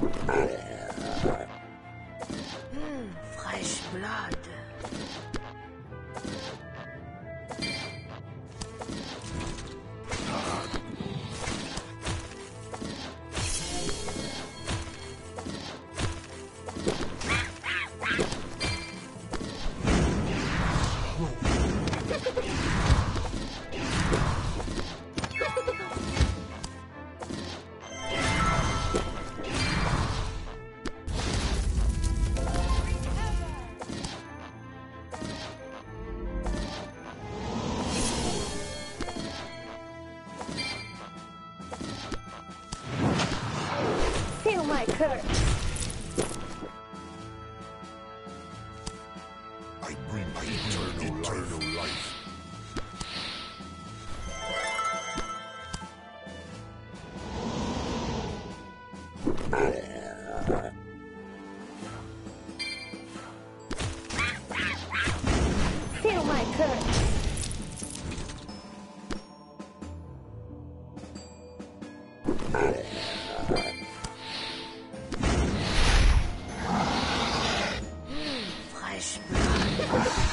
Hm, Fleischblade. Feel my curse. I bring eternal, eternal life. Feel my curse. Blood.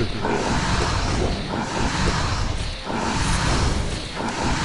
Ha ha ha ha!